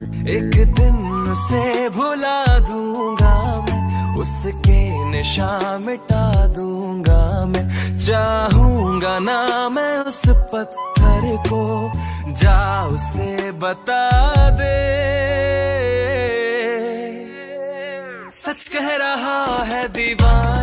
एक दिन उसे भुला दूँगा मैं, उसके निशान मिटा दूँगा मैं। चाहूँगा ना मैं उस पत्थर को, जा उसे बता दे। सच कह रहा है दीवार